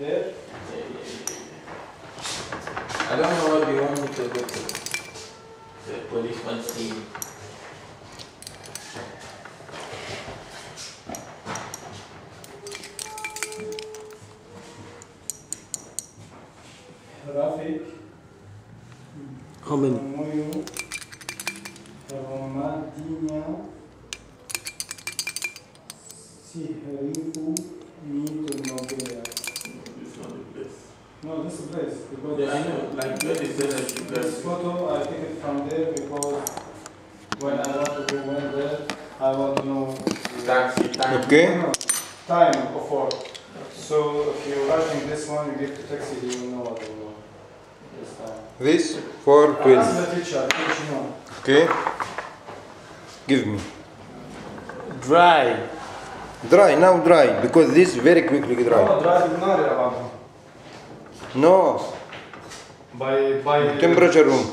there. I don't know what you want me to do the policeman team. Rafik. How many? Moyo. Romadinha. Sihrifu. Mito Nobea. This one the place. No, this place. Because yeah, I know. Like where they say that This photo, I take it from there because when I want to go when there, I want to know. Taxi, time. Okay. No, time before. So if you're rushing this one, you get the taxi, you know what you know. This time. This for twins. I'm the teacher, you know. Okay. Give me. Dry. Dry, now dry, because this very quickly dry. No, dry, not about no, By by temperature room.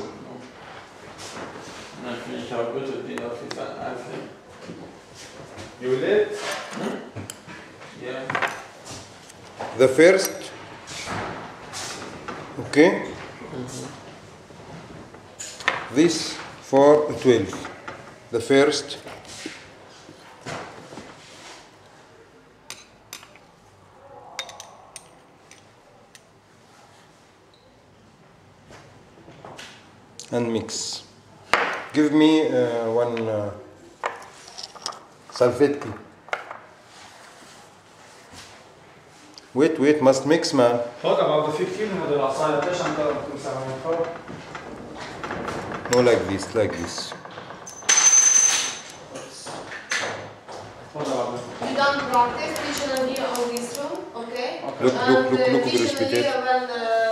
When I I'll go to the office and ask them. You late? Yeah. The first. Okay. This for 12. The first. and mix. Give me uh, one uh, salvetti. Wait, wait, must mix, man. Talk about the 15 with the No, like this, like this. you don't practice visionary on this room, okay? Look, look, look, look, look, look, look, look, look, look,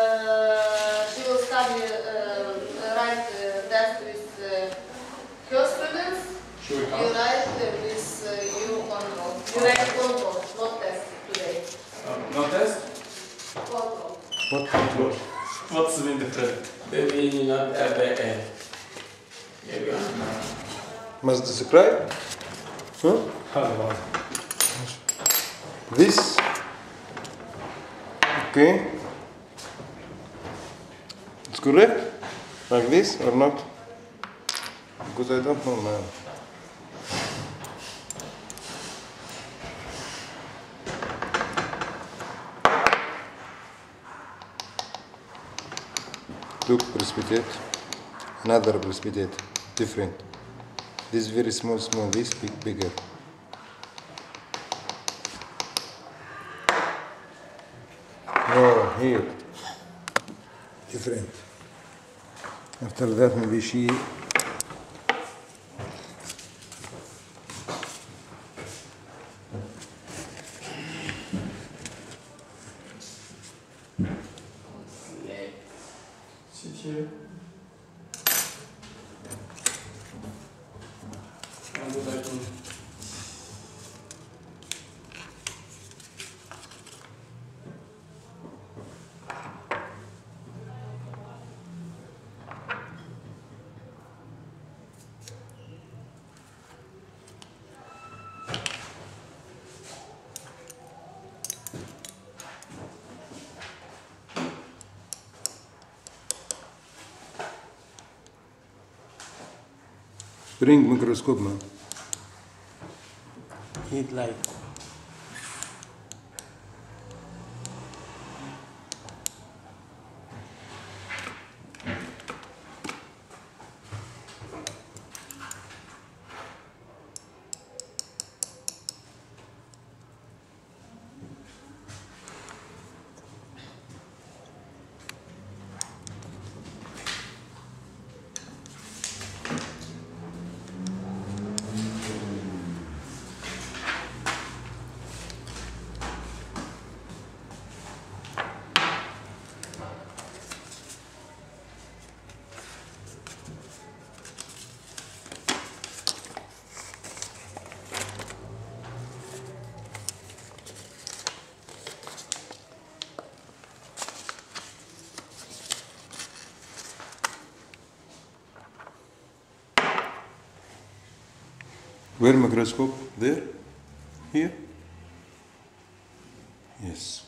Should we come? You write this uh, you on board. You write control, not test today. Um, not test? Control. What control? What's in the credit? The meaning of FAA. Maybe I'm Must describe? Huh? Hello. This. Okay. It's correct? Like this or not? Because I don't know man. Look, precipitate. Another precipitate. Different. This very small, small. This big, bigger. No, here. Different. After that, maybe she. Bring microscope, man. Heat light. Where microscope? There? Here? Yes.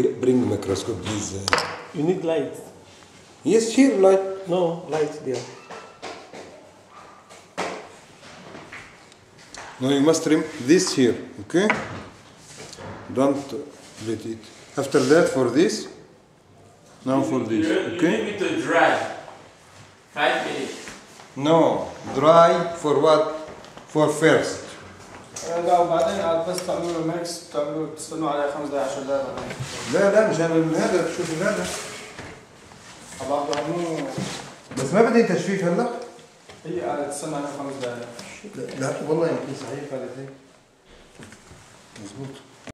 Bring microscope please uh. You need light. yes here light No, light there. no you must trim this here okay don't let it after that for this now for this You, you okay leave it to dry. Five minutes. no dry for what for first لا وبعدين عاد بس تعملوا ميكس تعملوا تستنوا عليه خمس دقايق 10 دقايق بعدين لا لا مشان هذا تشوف هذا. برضه مو بس ما بدي تجفيف هلا؟ هي قاعدة تستنى عليه خمس دقايق. لا, والله يمكن. صحيح هذا هيك مزبوط